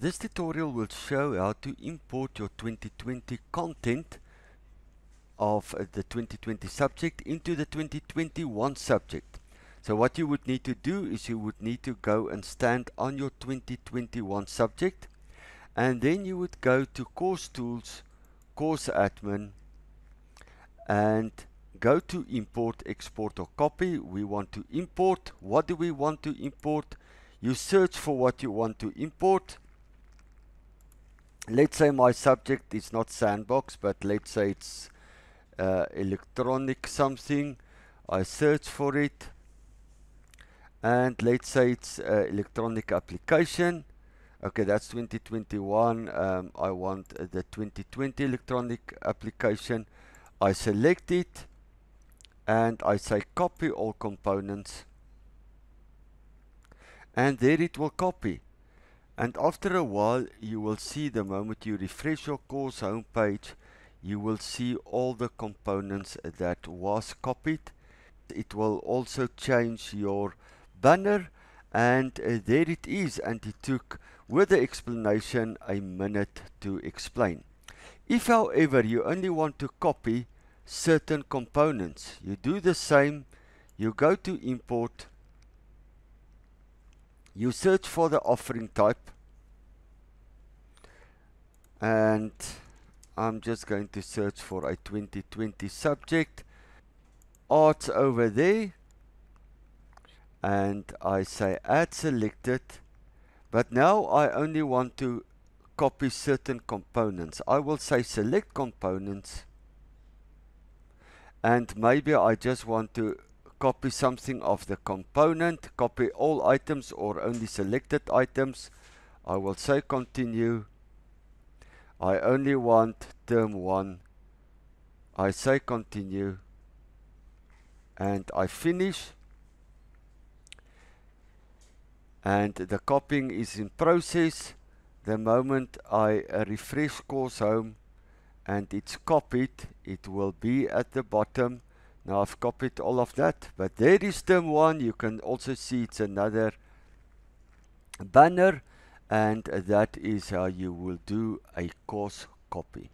This tutorial will show how to import your 2020 content of uh, the 2020 subject into the 2021 subject. So what you would need to do is you would need to go and stand on your 2021 subject and then you would go to course tools, course admin and go to import, export or copy. We want to import. What do we want to import? You search for what you want to import. Let's say my subject is not sandbox, but let's say it's uh, electronic something. I search for it. And let's say it's uh, electronic application. Okay, that's 2021. Um, I want the 2020 electronic application. I select it and I say copy all components and there it will copy and after a while you will see the moment you refresh your course homepage you will see all the components that was copied. It will also change your banner and uh, there it is. And it took with the explanation a minute to explain. If however you only want to copy certain components. You do the same, you go to import, you search for the offering type, and I'm just going to search for a 2020 subject, arts over there, and I say add selected, but now I only want to copy certain components. I will say select components, and maybe I just want to copy something of the component copy all items or only selected items. I will say continue. I only want term 1 I say continue. And I finish. And the copying is in process. The moment I refresh course home and it's copied it will be at the bottom now I've copied all of that but there is term 1 you can also see it's another banner and that is how you will do a course copy